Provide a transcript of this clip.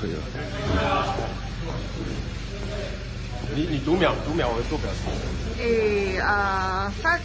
可以了。你你读秒读秒，我做表情。一二三。